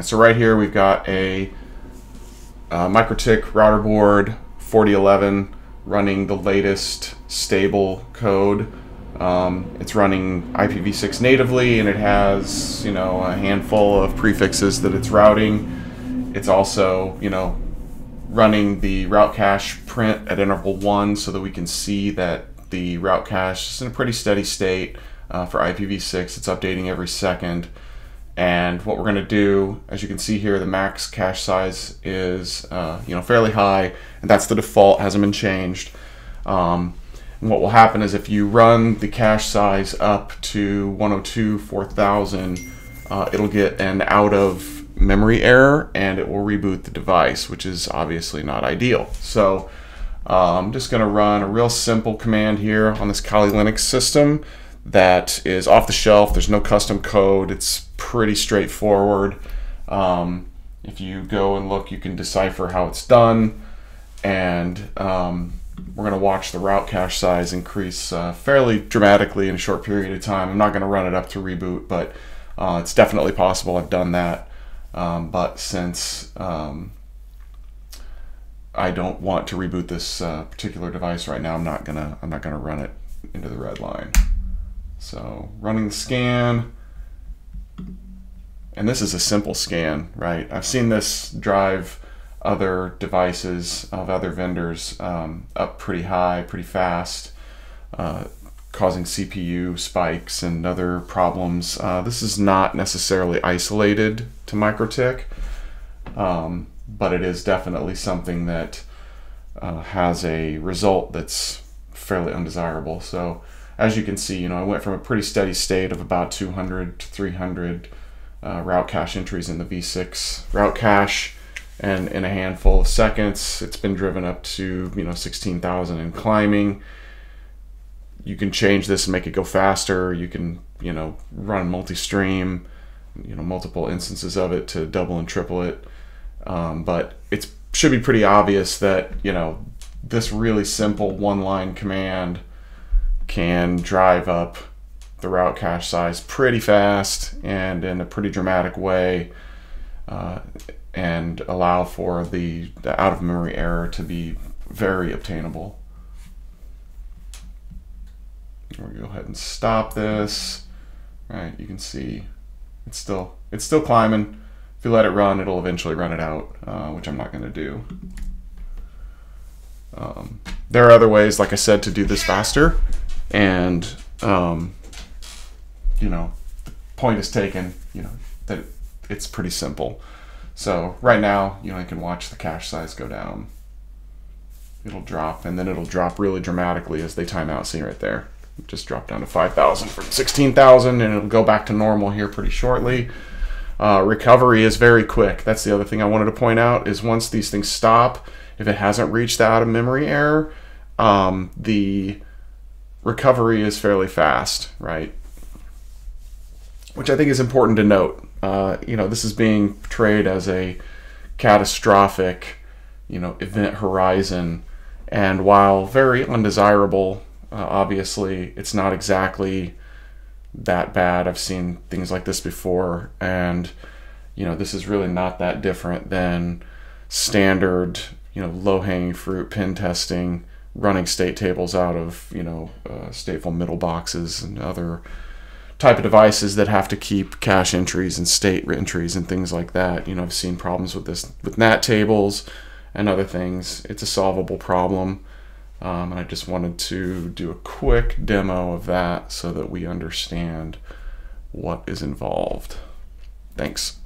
So right here we've got a uh, MikroTik router board 4011 running the latest stable code. Um, it's running IPv6 natively and it has, you know, a handful of prefixes that it's routing. It's also, you know, running the route cache print at interval one so that we can see that the route cache is in a pretty steady state uh, for IPv6. It's updating every second. And what we're going to do, as you can see here, the max cache size is uh, you know fairly high, and that's the default, hasn't been changed. Um, and what will happen is if you run the cache size up to 102 4000, uh, it'll get an out of memory error and it will reboot the device, which is obviously not ideal. So uh, I'm just going to run a real simple command here on this Kali Linux system that is off the shelf. There's no custom code. It's pretty straightforward. Um, if you go and look, you can decipher how it's done. And um, we're going to watch the route cache size increase uh, fairly dramatically in a short period of time. I'm not going to run it up to reboot, but uh, it's definitely possible. I've done that. Um, but since um, I don't want to reboot this uh, particular device right now, I'm not gonna I'm not gonna run it into the red line. So running the scan, and this is a simple scan, right? I've seen this drive other devices of other vendors um, up pretty high, pretty fast. Uh, causing CPU spikes and other problems. Uh, this is not necessarily isolated to MikroTik, um, but it is definitely something that uh, has a result that's fairly undesirable. So as you can see, you know, I went from a pretty steady state of about 200 to 300 uh, route cache entries in the V6 route cache and in a handful of seconds, it's been driven up to, you know, 16,000 and climbing you can change this and make it go faster. You can, you know, run multi-stream, you know, multiple instances of it to double and triple it. Um, but it should be pretty obvious that, you know, this really simple one-line command can drive up the route cache size pretty fast and in a pretty dramatic way uh, and allow for the, the out-of-memory error to be very obtainable. We'll go ahead and stop this. Right, you can see it's still it's still climbing. If you let it run, it'll eventually run it out, uh, which I'm not going to do. Um, there are other ways, like I said, to do this faster, and um, you know, the point is taken. You know that it's pretty simple. So right now, you know, you can watch the cache size go down. It'll drop, and then it'll drop really dramatically as they time out. See right there just drop down to 5,000 from 16,000 and it'll go back to normal here pretty shortly. Uh, recovery is very quick. That's the other thing I wanted to point out is once these things stop, if it hasn't reached the out of memory error, um, the recovery is fairly fast, right? Which I think is important to note. Uh, you know, this is being portrayed as a catastrophic, you know, event horizon. And while very undesirable uh, obviously, it's not exactly that bad. I've seen things like this before, and you know, this is really not that different than standard, you know, low-hanging fruit pen testing, running state tables out of you know uh, stateful middle boxes and other type of devices that have to keep cache entries and state entries and things like that. You know, I've seen problems with this with NAT tables and other things. It's a solvable problem. Um, and I just wanted to do a quick demo of that so that we understand what is involved. Thanks.